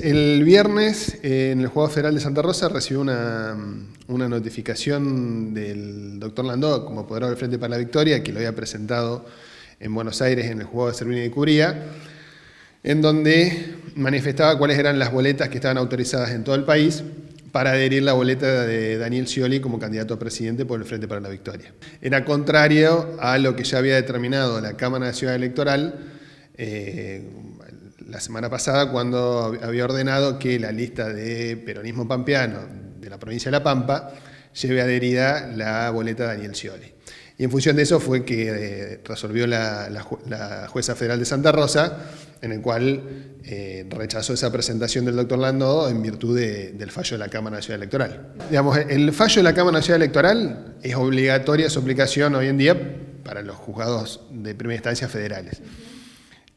El viernes en el Juego Federal de Santa Rosa recibió una, notificación del doctor Landó como apoderado del Frente para la Victoria, que lo había presentado en Buenos Aires en el Juego de Servini y Curía, en donde manifestaba cuáles eran las boletas que estaban autorizadas en todo el país para adherir la boleta de Daniel Scioli como candidato a presidente por el Frente para la Victoria. Era contrario a lo que ya había determinado la Cámara de Ciudad Electoral eh, la semana pasada cuando había ordenado que la lista de peronismo pampeano de la provincia de La Pampa lleve adherida la boleta de Daniel Scioli. Y en función de eso fue que eh, resolvió la, jueza federal de Santa Rosa, en el cual eh, rechazó esa presentación del doctor Lando en virtud del fallo de la Cámara Nacional Electoral. Digamos, el fallo de la Cámara Nacional Electoral es obligatoria su aplicación hoy en día para los juzgados de primera instancia federales.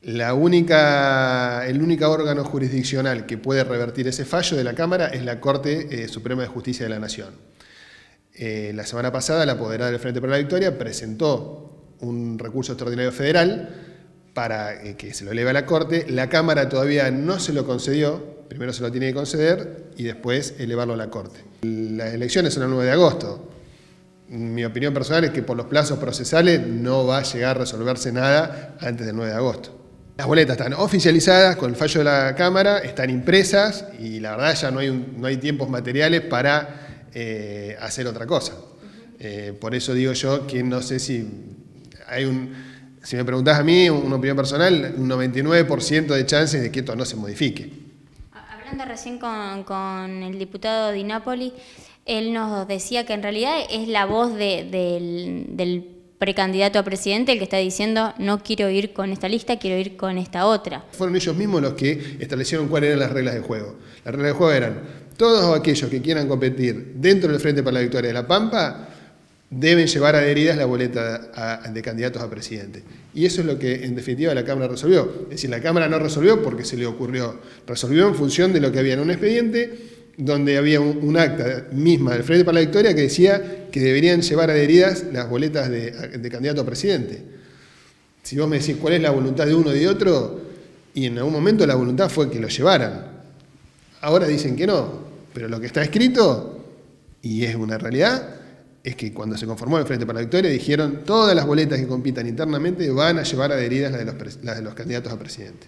El único órgano jurisdiccional que puede revertir ese fallo de la Cámara es la Corte eh, Suprema de Justicia de la Nación. Eh, la semana pasada, la apoderada del Frente para la Victoria presentó un recurso extraordinario federal para eh, que se lo eleve a la Corte. La Cámara todavía no se lo concedió, primero se lo tiene que conceder y después elevarlo a la Corte. Las elecciones son el 9 de agosto. Mi opinión personal es que por los plazos procesales no va a llegar a resolverse nada antes del 9 de agosto. Las boletas están oficializadas con el fallo de la Cámara, están impresas y la verdad ya no hay, no hay tiempos materiales para eh, hacer otra cosa. Eh, por eso digo yo que no sé si hay un, si me preguntás a mí, una opinión personal, un 99% de chances de que esto no se modifique. Hablando recién con, con el diputado Di Napoli, él nos decía que en realidad es la voz del, del precandidato a presidente el que está diciendo no quiero ir con esta lista, quiero ir con esta otra. Fueron ellos mismos los que establecieron cuáles eran las reglas de juego. Las reglas de juego eran, todos aquellos que quieran competir dentro del Frente para la Victoria de La Pampa deben llevar adheridas la boleta de candidatos a presidente. Y eso es lo que en definitiva la Cámara resolvió. Es decir, la Cámara no resolvió porque se le ocurrió, resolvió en función de lo que había en un expediente donde había un, acta misma del Frente para la Victoria que decía que deberían llevar adheridas las boletas de, candidato a presidente. Si vos me decís cuál es la voluntad de uno y de otro, y en algún momento la voluntad fue que lo llevaran. Ahora dicen que no, pero lo que está escrito, y es una realidad, es que cuando se conformó el Frente para la Victoria dijeron todas las boletas que compitan internamente van a llevar adheridas las de los candidatos a presidente.